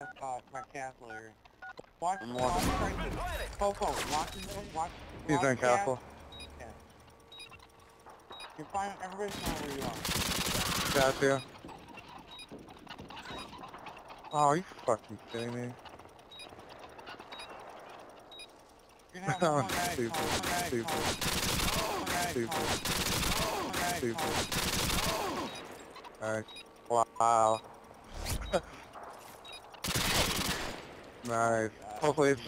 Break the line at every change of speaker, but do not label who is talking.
uh, my castle area. Watch,
I'm
watch,
watching.
right here. Coco, watch, watch,
He's
watch
in castle.
Yeah. You find everybody's knowing where you are.
Oh, you fucking kidding me?
You're
Oh, stupid, stupid, stupid, stupid.
call.
Wow. nice. Hopefully it's